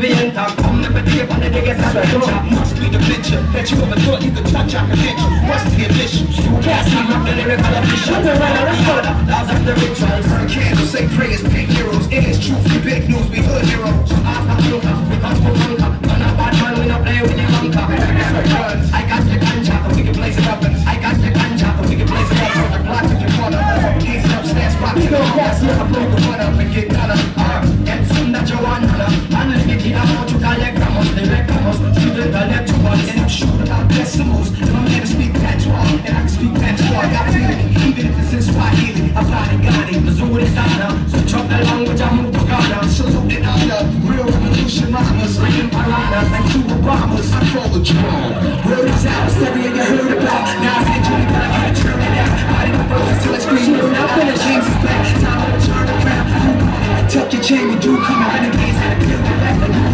we enter. Come, let me take you on the biggest adventure. Must be the picture that you ever thought you could touch, I can hit you. Must be a mission. You can't see up the lyrical official. The rituals. Missouri Sada, switch up the language, I move Pagana, salute the honor, real revolution mamas, like in piranhas, like two Obamas, I call the drone. Word is out, stereo you heard about, now it's injury, but I gotta turn it out, body the roses till it's green, we're not finished, James is back, time to turn around. tuck your chain, we do come out, renegades, and appeal the back,